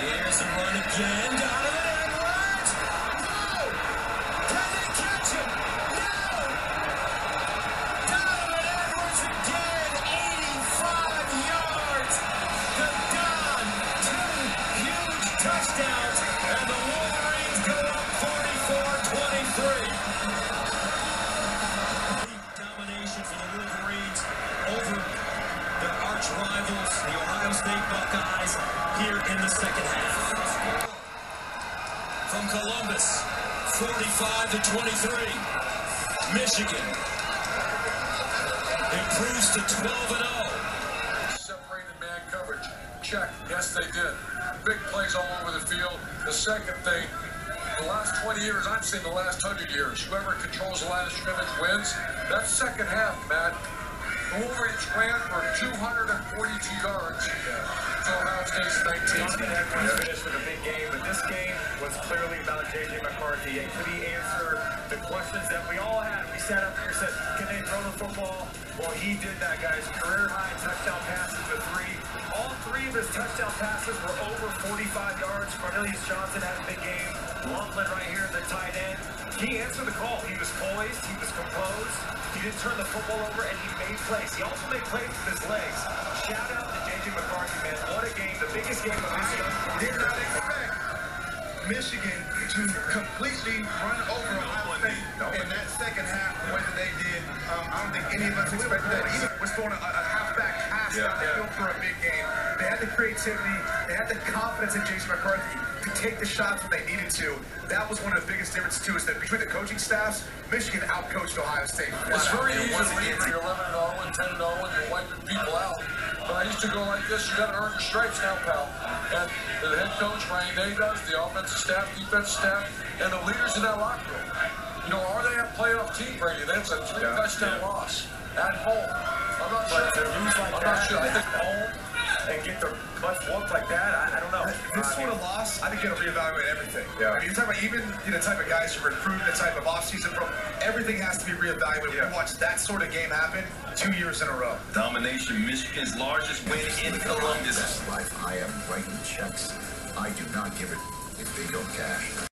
Here's a run again. Donovan Edwards. No! Oh! Can they catch him? No! Donovan Edwards again. 85 yards. The Don. Two huge touchdowns. And the Wolverines go up 44-23. Arch rivals, the Ohio State Buckeyes, here in the second half. From Columbus, 45 to 23. Michigan improves to 12 and 0. Separated man coverage. Check. Yes, they did. Big plays all over the field. The second thing, the last 20 years, I've seen the last 100 years, whoever controls the line of scrimmage wins. That second half, Matt, the Wolverines ran for 242 yards to uh, Ohio State's 19. Donovan Edwards finished with a big game, but this game was clearly about J.J. McCarthy. And could he answer the questions that we all had? We sat up here and said, can they throw the football? Well, he did that, guys. Career high touchdown passes with three. All three of his touchdown passes were over 45 yards. Cornelius Johnson had a big game. Loveland right here, the tight end. He answered the call. He was He didn't turn the football over, and he made plays. He also made plays with his legs. Shout out to J.J. McCarthy, man. What a game. The biggest game of his young did career. not expect Michigan to completely run over Ohio State in that second half the way that they did. Um, I don't think any of us expected that. Even was throwing a, a halfback Yeah, down the yeah. for a big game. They had the creativity. They had the confidence in J.J. McCarthy to take the shots when they needed to. That was one of the biggest differences too. Is that between the coaching staffs, Michigan outcoached Ohio State. It's very easy to again, when you're 11 0 and 10 0 and you're wiping people out. But I used to go like this, you got to earn your stripes now, pal. And the head coach, Ryan Day, does, the offensive staff, defensive staff, and the leaders in that locker room. You know, are they a playoff team, Brady? That's a three touchdown loss at home. I'm not But to lose like I'm that, not sure. I think home, and get their butts whooped like that, I, I don't know. This I sort mean, of loss, I think you got to reevaluate everything. Yeah. I mean, you're talking about even you know, the type of guys you recruit, the type of offseason from. Everything has to be reevaluated. Yeah. We watched that sort of game happen two years in a row. Domination, Michigan's largest win in Columbus. Best life, I am writing checks. I do not give it if they don't cash.